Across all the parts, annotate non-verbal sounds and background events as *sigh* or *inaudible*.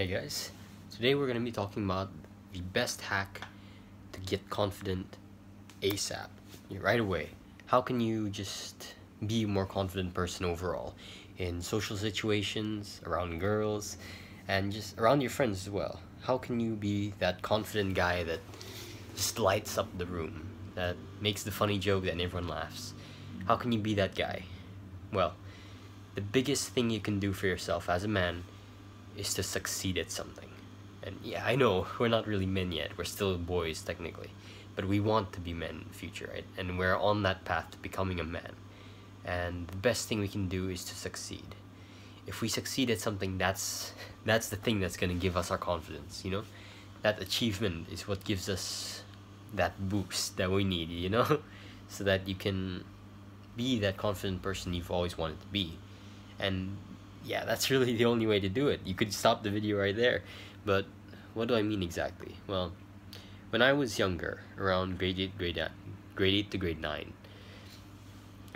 Hey guys, today we're going to be talking about the best hack to get confident ASAP, right away. How can you just be a more confident person overall in social situations, around girls, and just around your friends as well? How can you be that confident guy that just lights up the room, that makes the funny joke that everyone laughs? How can you be that guy? Well, the biggest thing you can do for yourself as a man is to succeed at something. And yeah, I know we're not really men yet. We're still boys technically, but we want to be men in the future, right? And we're on that path to becoming a man. And the best thing we can do is to succeed. If we succeed at something, that's *laughs* that's the thing that's gonna give us our confidence. You know, that achievement is what gives us that boost that we need. You know, *laughs* so that you can be that confident person you've always wanted to be. And yeah, that's really the only way to do it. You could stop the video right there. But what do I mean exactly? Well, when I was younger, around grade 8, grade 8, grade 8 to grade 9,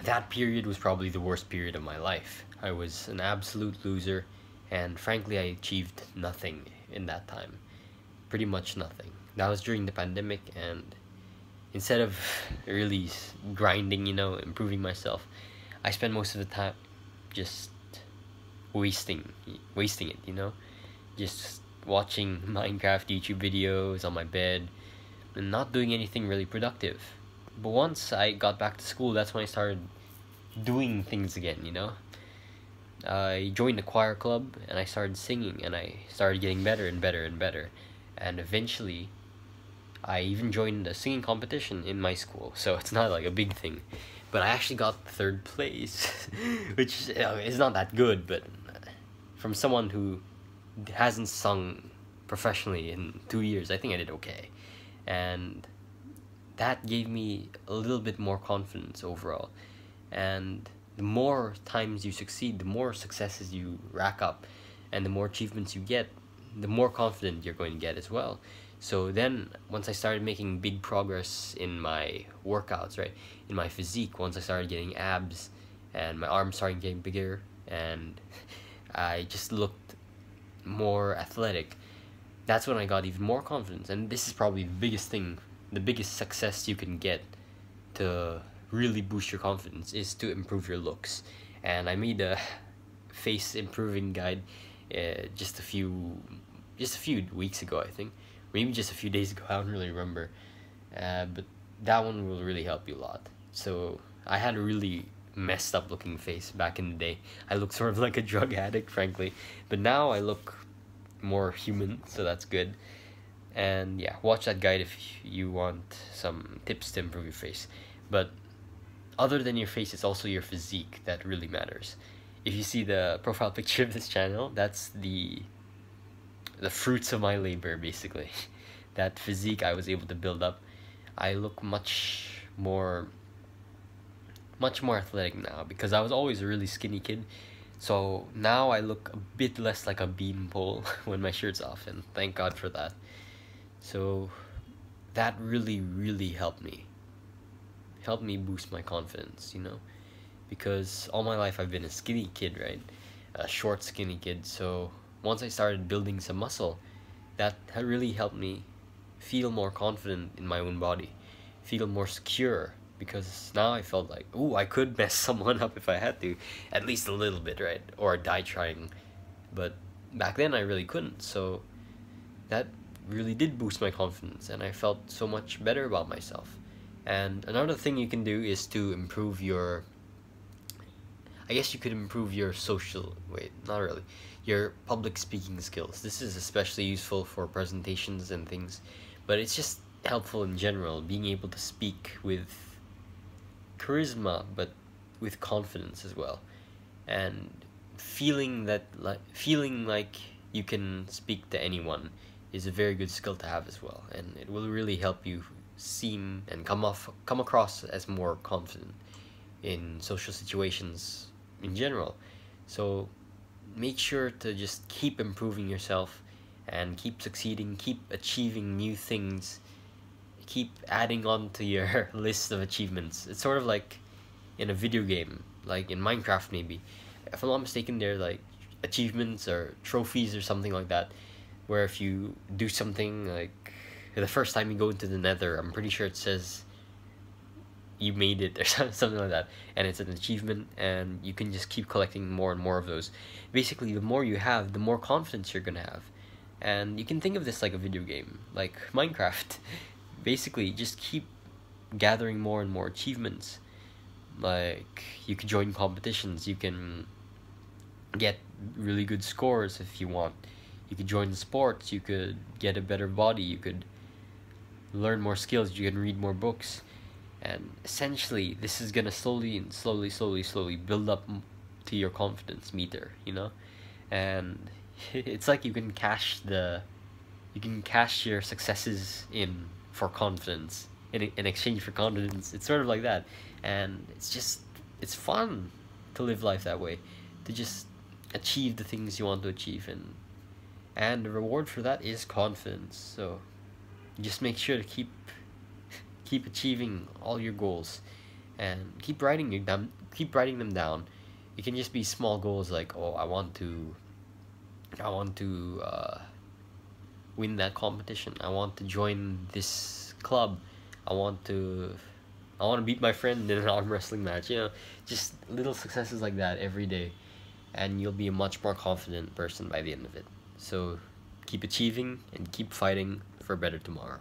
that period was probably the worst period of my life. I was an absolute loser, and frankly, I achieved nothing in that time. Pretty much nothing. That was during the pandemic, and instead of really grinding, you know, improving myself, I spent most of the time just wasting wasting it you know? Just watching *laughs* minecraft youtube videos on my bed and not doing anything really productive. But once i got back to school that's when i started doing things again you know? I joined the choir club and i started singing and i started getting better and better and better. And eventually i even joined a singing competition in my school. So it's not like a big thing. But i actually got third place *laughs* which is not that good but from someone who hasn't sung professionally in two years, I think I did okay. And that gave me a little bit more confidence overall. And the more times you succeed, the more successes you rack up, and the more achievements you get, the more confident you're going to get as well. So then, once I started making big progress in my workouts, right, in my physique, once I started getting abs, and my arms started getting bigger, and *laughs* I just looked more athletic. That's when I got even more confidence, and this is probably the biggest thing, the biggest success you can get to really boost your confidence is to improve your looks. And I made a *laughs* face improving guide uh, just a few, just a few weeks ago, I think, maybe just a few days ago. *laughs* I don't really remember, uh, but that one will really help you a lot. So I had a really messed up looking face back in the day. I looked sort of like a drug addict, frankly. But now I look more human, so that's good. And yeah, watch that guide if you want some tips to improve your face. But other than your face, it's also your physique that really matters. If you see the profile *laughs* picture of this channel, that's the the fruits of my labor, basically. *laughs* that physique I was able to build up. I look much more much more athletic now because I was always a really skinny kid. So now I look a bit less like a beanpole *laughs* when my shirt's off, and thank God for that. So that really, really helped me. Helped me boost my confidence, you know? Because all my life I've been a skinny kid, right? A short, skinny kid. So once I started building some muscle, that really helped me feel more confident in my own body, feel more secure because now I felt like, ooh, I could mess *laughs* someone up if I had to, at least a little bit, right? Or die trying. But back then I really couldn't, so that really did boost my confidence and I felt so much better about myself. And another thing you can do is to improve your I guess you could improve your social wait, not really. Your public speaking skills. This is especially useful for presentations and things, but it's just helpful in general being able to speak with charisma but with confidence as well. And feeling that like feeling like you can speak to anyone is a very good skill to have as well. And it will really help you seem and come off come across as more confident in social situations in general. So make sure to just keep improving yourself and keep succeeding keep achieving new things keep adding on to your *laughs* list of achievements. It's sort of like in a video game, like in Minecraft maybe. If I'm not mistaken, there like achievements or trophies or something like that where if you do something like the first time you go into the nether i'm pretty sure it says you made it *laughs* or something like that and it's an achievement and you can just keep collecting more and more of those basically the more you have the more confidence you're gonna have and you can think of this like a video game like minecraft *laughs* basically just keep gathering more and more achievements. Like you can join competitions you can get really good scores if you want. You could join sports you could get a better body you could learn more skills you can read more books. And essentially this is gonna slowly and slowly slowly slowly build up to your confidence meter you know? And *laughs* it's like you can cash the you can cash your successes in for confidence in, in exchange for confidence. It's sort of like that. And it's just it's fun to live life that way to just achieve the things you want to achieve. And and the reward for that is confidence. So just make sure to keep *laughs* keep achieving all your goals and keep writing your them keep writing them down. It can just be small goals like oh i want to i want to uh, win that competition. I want to join this club. I want to i want to beat my friend in an *laughs* arm wrestling match you know? Just little successes like that every day. And you'll be a much more confident person by the end of it. So keep achieving and keep fighting for a better tomorrow